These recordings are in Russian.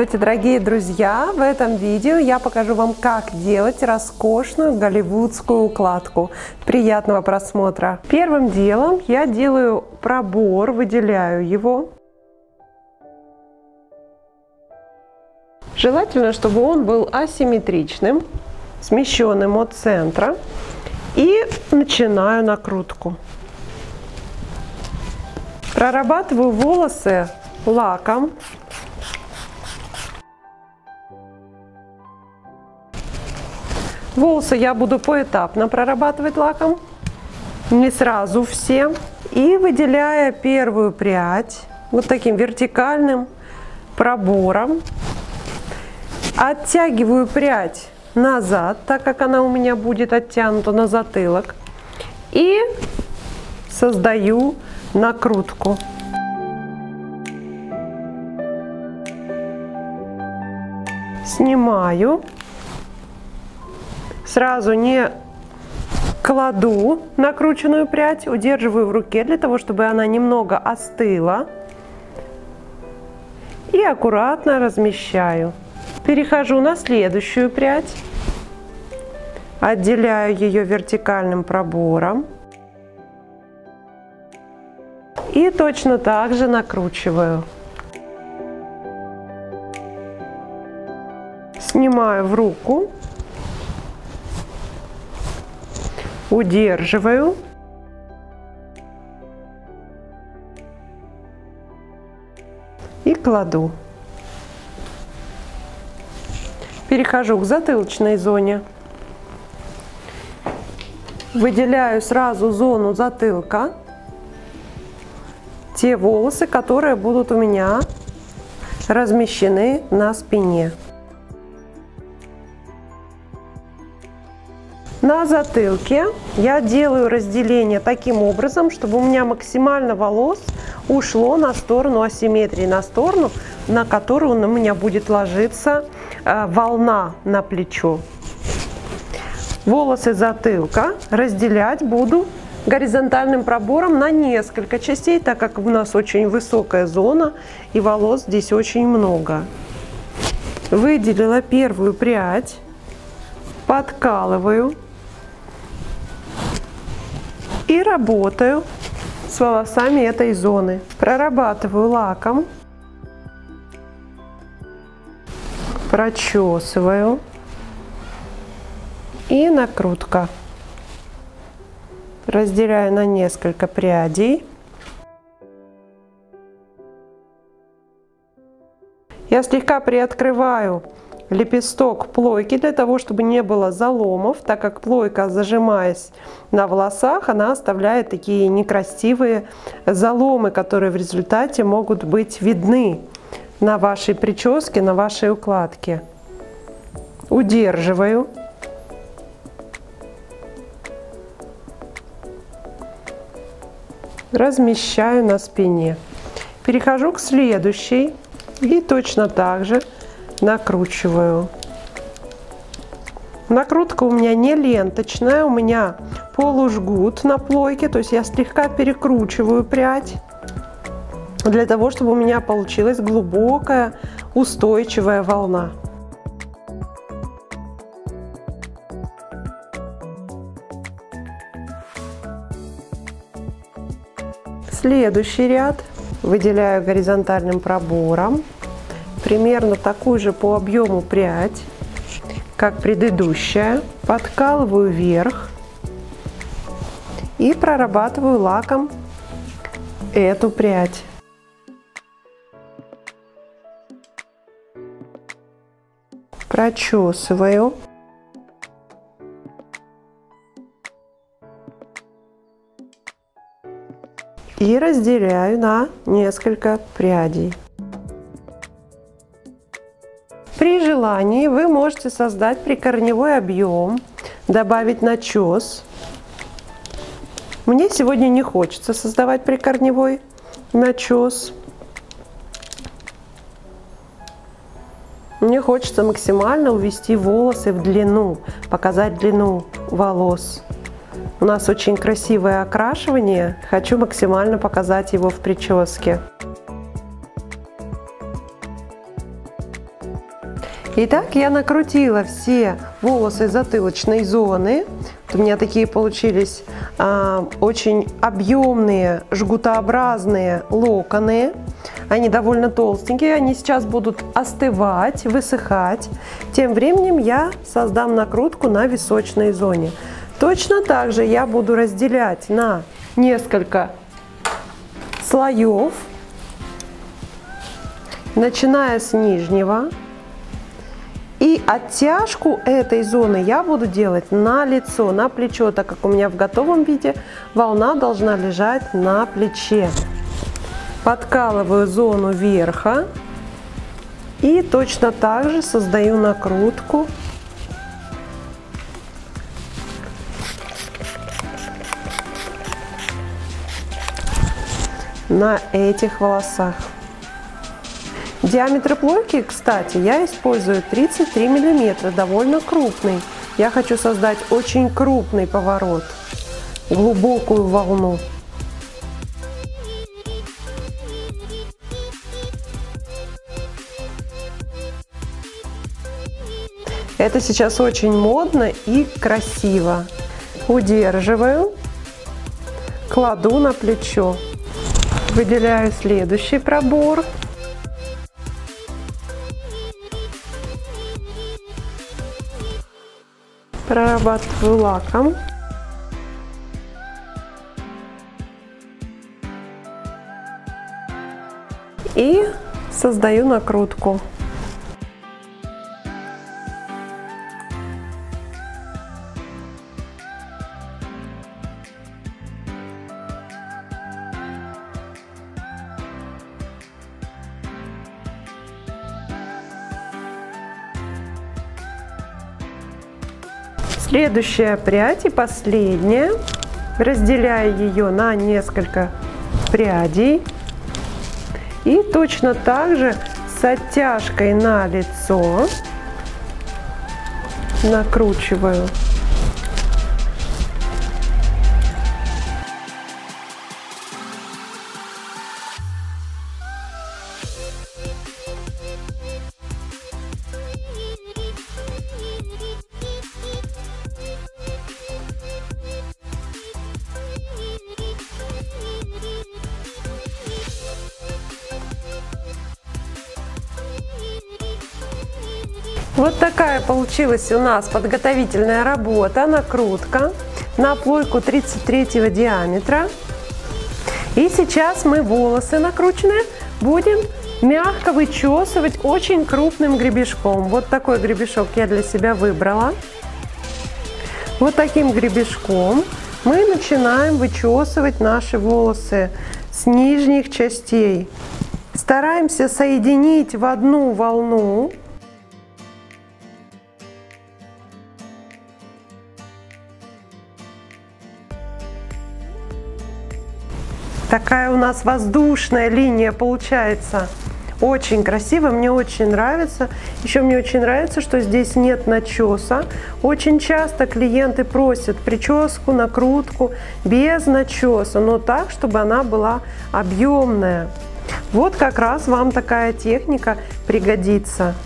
Здравствуйте, дорогие друзья! В этом видео я покажу вам, как делать роскошную голливудскую укладку. Приятного просмотра! Первым делом я делаю пробор, выделяю его. Желательно, чтобы он был асимметричным, смещенным от центра. И начинаю накрутку. Прорабатываю волосы лаком Волосы я буду поэтапно прорабатывать лаком, не сразу все. И выделяя первую прядь вот таким вертикальным пробором, оттягиваю прядь назад, так как она у меня будет оттянута на затылок. И создаю накрутку. Снимаю сразу не кладу накрученную прядь, удерживаю в руке для того, чтобы она немного остыла. И аккуратно размещаю. Перехожу на следующую прядь. Отделяю ее вертикальным пробором. И точно так же накручиваю. Снимаю в руку удерживаю. И кладу. Перехожу к затылочной зоне. Выделяю сразу зону затылка. Те волосы, которые будут у меня размещены на спине. На затылке я делаю разделение таким образом, чтобы у меня максимально волос ушло на сторону асимметрии, на сторону, на которую у меня будет ложиться э, волна на плечо. Волосы затылка разделять буду горизонтальным пробором на несколько частей, так как у нас очень высокая зона и волос здесь очень много. Выделила первую прядь, подкалываю и работаю с волосами этой зоны. Прорабатываю лаком, прочесываю и накрутка. Разделяю на несколько прядей. Я слегка приоткрываю лепесток плойки для того, чтобы не было заломов, так как плойка, зажимаясь на волосах, она оставляет такие некрасивые заломы, которые в результате могут быть видны на вашей прическе, на вашей укладке. Удерживаю. Размещаю на спине. Перехожу к следующей и точно так же накручиваю. Накрутка у меня не ленточная, у меня полужгут на плойке, то есть я слегка перекручиваю прядь для того, чтобы у меня получилась глубокая устойчивая волна. Следующий ряд выделяю горизонтальным пробором примерно такую же по объему прядь, как предыдущая. Подкалываю вверх и прорабатываю лаком эту прядь. Прочесываю. И разделяю на несколько прядей. При желании вы можете создать прикорневой объем, добавить начес. Мне сегодня не хочется создавать прикорневой начес. Мне хочется максимально увести волосы в длину, показать длину волос. У нас очень красивое окрашивание, хочу максимально показать его в прическе. Итак, я накрутила все волосы затылочной зоны. Вот у меня такие получились а, очень объемные, жгутообразные локоны. Они довольно толстенькие, они сейчас будут остывать, высыхать. Тем временем я создам накрутку на височной зоне. Точно так же я буду разделять на несколько слоев, начиная с нижнего. И оттяжку этой зоны я буду делать на лицо, на плечо, так как у меня в готовом виде волна должна лежать на плече. Подкалываю зону верха и точно так же создаю накрутку на этих волосах. Диаметр плойки, кстати, я использую 33 миллиметра, довольно крупный. Я хочу создать очень крупный поворот, глубокую волну. Это сейчас очень модно и красиво. Удерживаю, кладу на плечо. Выделяю следующий пробор. Прорабатываю лаком. И создаю накрутку. Следующая прядь и последняя. Разделяю ее на несколько прядей. И точно так же с оттяжкой на лицо накручиваю Вот такая получилась у нас подготовительная работа, накрутка на плойку 33 диаметра. И сейчас мы волосы накрученные будем мягко вычесывать очень крупным гребешком. Вот такой гребешок я для себя выбрала. Вот таким гребешком мы начинаем вычесывать наши волосы с нижних частей. Стараемся соединить в одну волну Такая у нас воздушная линия получается. Очень красиво, мне очень нравится. Еще мне очень нравится, что здесь нет начеса. Очень часто клиенты просят прическу, накрутку без начеса, но так, чтобы она была объемная. Вот как раз вам такая техника пригодится.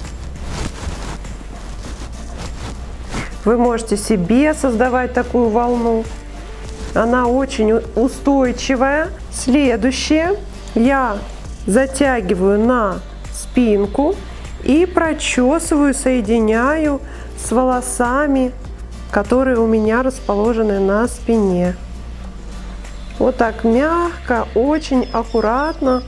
Вы можете себе создавать такую волну. Она очень устойчивая. Следующее я затягиваю на спинку и прочесываю, соединяю с волосами, которые у меня расположены на спине. Вот так мягко, очень аккуратно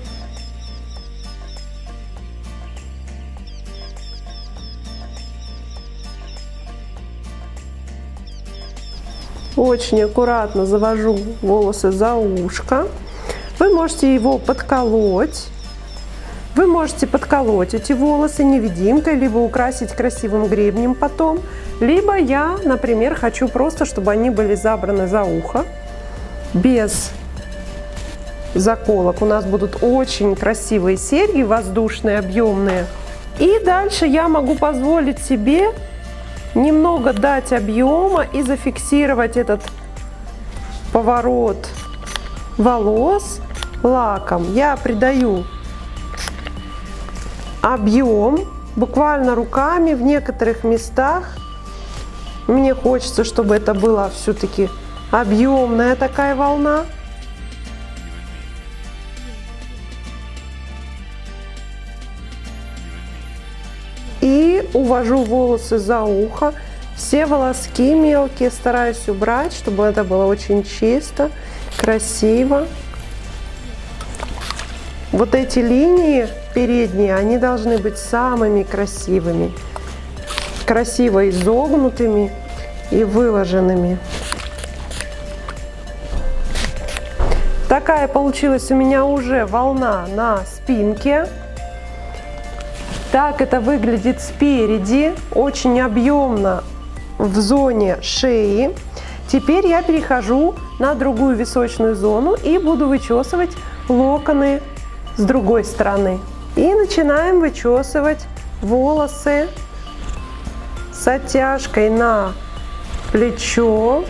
Очень аккуратно завожу волосы за ушко. Вы можете его подколоть. Вы можете подколоть эти волосы невидимкой, либо украсить красивым гребнем потом. Либо я, например, хочу просто, чтобы они были забраны за ухо, без заколок. У нас будут очень красивые серьги, воздушные, объемные. И дальше я могу позволить себе немного дать объема и зафиксировать этот поворот волос лаком. Я придаю объем буквально руками в некоторых местах. Мне хочется, чтобы это была все-таки объемная такая волна. И увожу волосы за ухо. Все волоски мелкие стараюсь убрать, чтобы это было очень чисто, красиво. Вот эти линии передние, они должны быть самыми красивыми. Красиво изогнутыми и выложенными. Такая получилась у меня уже волна на спинке. Так это выглядит спереди, очень объемно в зоне шеи. Теперь я перехожу на другую височную зону и буду вычесывать локоны с другой стороны. И начинаем вычесывать волосы с оттяжкой на плечо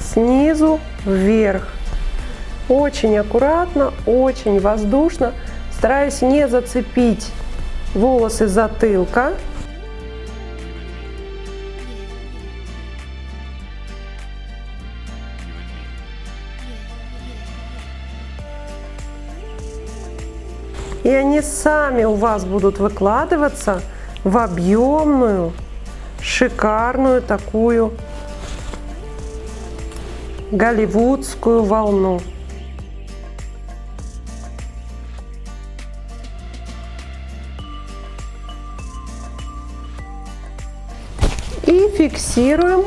снизу вверх. Очень аккуратно, очень воздушно. Стараюсь не зацепить волосы затылка. И они сами у вас будут выкладываться в объемную, шикарную такую голливудскую волну. И фиксируем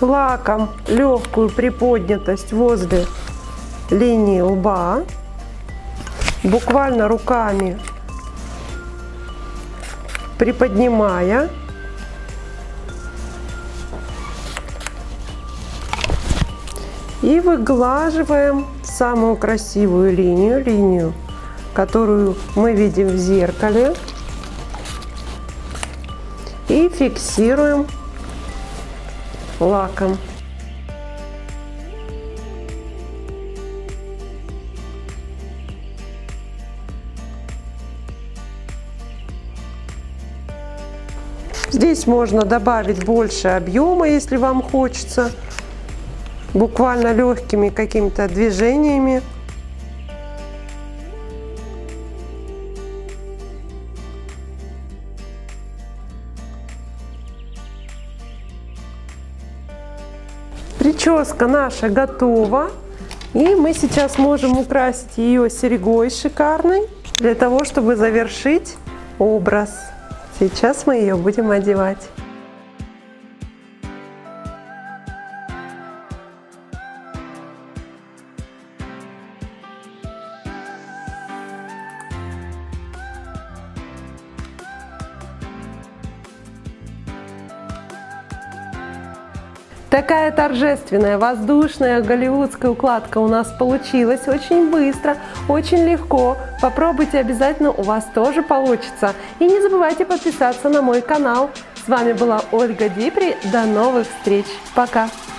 лаком легкую приподнятость возле линии лба буквально руками приподнимая и выглаживаем самую красивую линию, линию, которую мы видим в зеркале и фиксируем лаком. Здесь можно добавить больше объема, если вам хочется, буквально легкими какими-то движениями. Прическа наша готова. И мы сейчас можем украсить ее серегой шикарной, для того, чтобы завершить образ. Сейчас мы ее будем одевать. Такая торжественная, воздушная голливудская укладка у нас получилась очень быстро, очень легко. Попробуйте обязательно, у вас тоже получится. И не забывайте подписаться на мой канал. С вами была Ольга Дипри. До новых встреч. Пока!